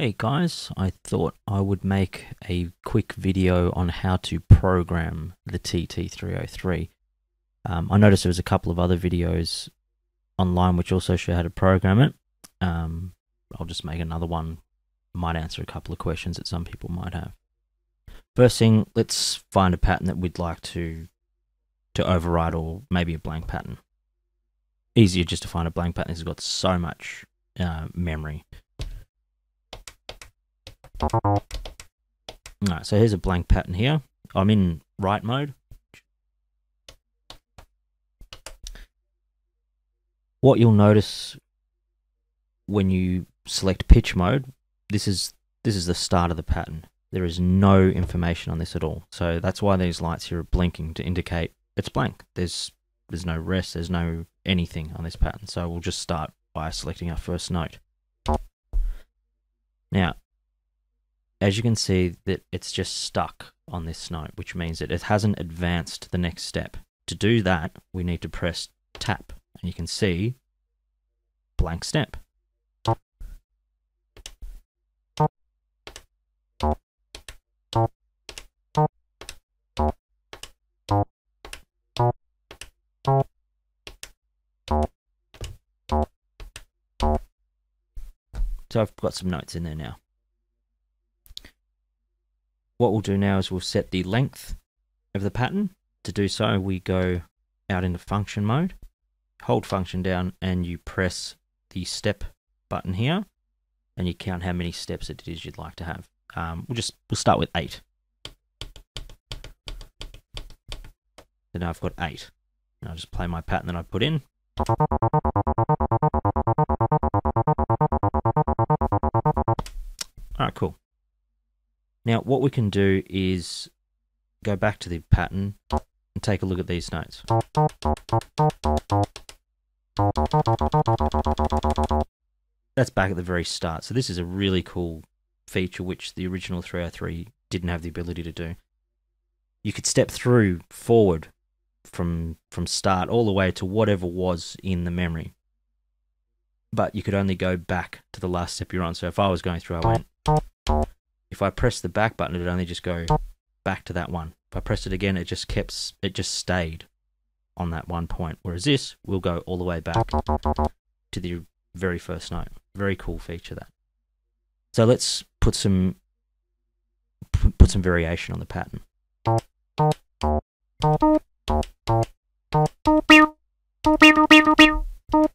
Hey guys, I thought I would make a quick video on how to program the TT303. Um, I noticed there was a couple of other videos online which also show how to program it. Um, I'll just make another one, might answer a couple of questions that some people might have. First thing, let's find a pattern that we'd like to to override or maybe a blank pattern. Easier just to find a blank pattern, it's got so much uh, memory. Alright, so here's a blank pattern here. I'm in write mode. What you'll notice when you select pitch mode, this is this is the start of the pattern. There is no information on this at all. So that's why these lights here are blinking to indicate it's blank. There's there's no rest, there's no anything on this pattern. So we'll just start by selecting our first note. Now, as you can see that it's just stuck on this note, which means that it hasn't advanced to the next step. To do that, we need to press tap, and you can see blank step. So I've got some notes in there now. What we'll do now is we'll set the length of the pattern. To do so, we go out into function mode, hold function down, and you press the step button here, and you count how many steps it is you'd like to have. Um, we'll just we'll start with eight. So now I've got eight. And I'll just play my pattern that I put in. Now, what we can do is go back to the pattern and take a look at these notes. That's back at the very start. So this is a really cool feature which the original 303 didn't have the ability to do. You could step through forward from from start all the way to whatever was in the memory. But you could only go back to the last step you're on. So if I was going through, I went if I press the back button, it'd only just go back to that one. If I pressed it again, it just kept, it just stayed on that one point. Whereas this will go all the way back to the very first note. Very cool feature that. So let's put some put some variation on the pattern.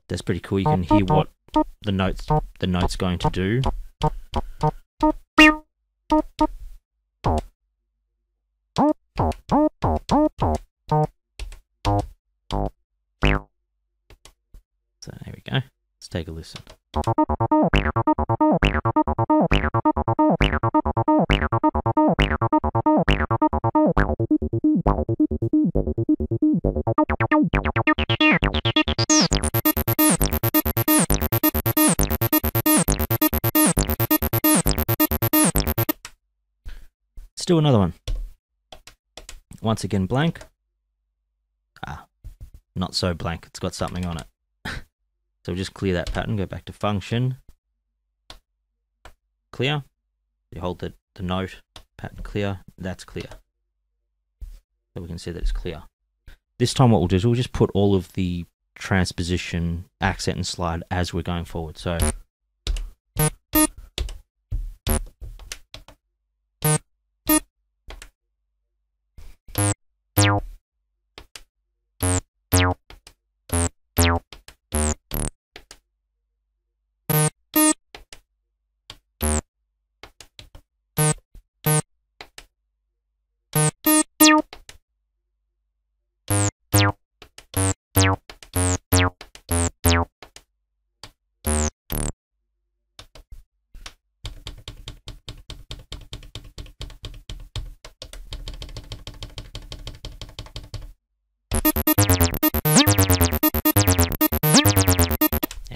That's pretty cool. You can hear what the notes the note's going to do. Take a listen. Let's do another one. Once again, blank. Ah, not so blank. It's got something on it. So we'll just clear that pattern, go back to function. Clear. You hold the, the note, pattern clear, that's clear. So we can see that it's clear. This time what we'll do is we'll just put all of the transposition, accent, and slide as we're going forward. So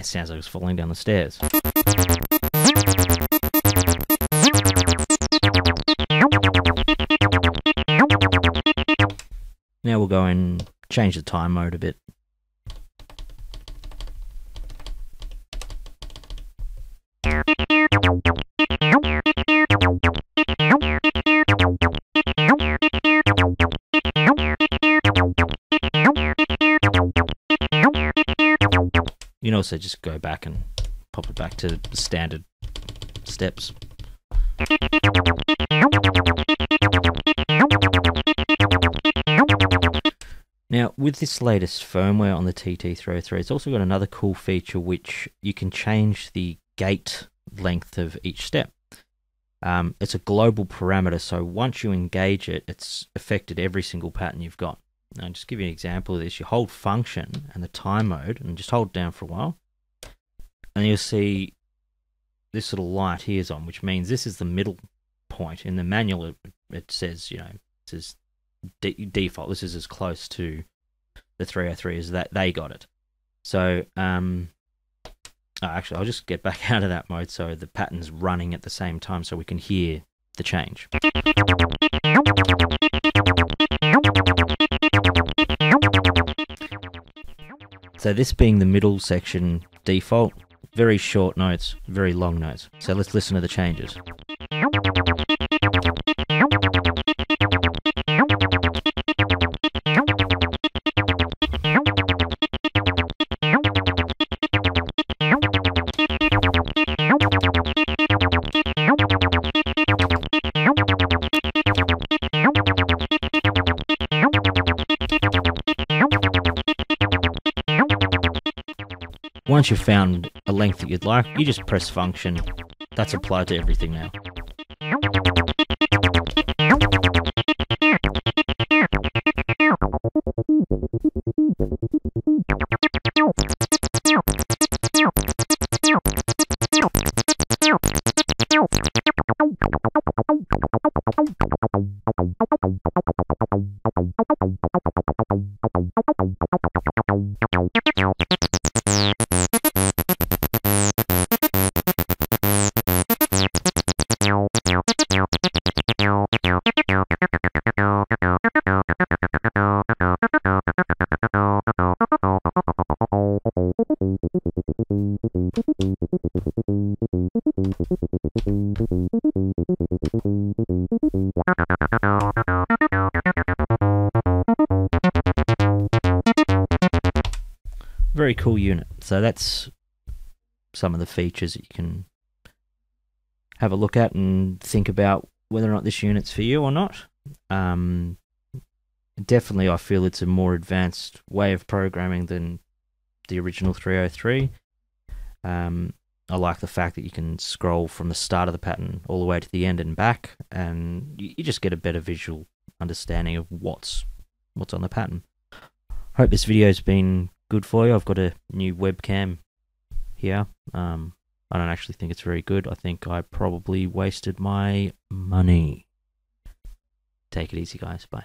sounds like it's falling down the stairs. Now we'll go and change the time mode a bit. Also just go back and pop it back to standard steps. Now, with this latest firmware on the TT303, it's also got another cool feature which you can change the gate length of each step. Um, it's a global parameter, so once you engage it, it's affected every single pattern you've got. Now, just give you an example of this. You hold function and the time mode, and just hold down for a while, and you'll see this little light here is on, which means this is the middle point. In the manual, it, it says, you know, it says default. This is as close to the 303 as that they got it. So, um, oh, actually, I'll just get back out of that mode so the pattern's running at the same time so we can hear the change. So this being the middle section default, very short notes, very long notes. So let's listen to the changes. Once you've found a length that you'd like, you just press function. That's applied to everything now. Very cool unit. So that's some of the features that you can have a look at and think about whether or not this unit's for you or not. Um, definitely, I feel it's a more advanced way of programming than the original 303. Um, I like the fact that you can scroll from the start of the pattern all the way to the end and back, and you, you just get a better visual understanding of what's what's on the pattern. Hope this video's been good for you. I've got a new webcam here. Um, I don't actually think it's very good. I think I probably wasted my money. Take it easy, guys. Bye.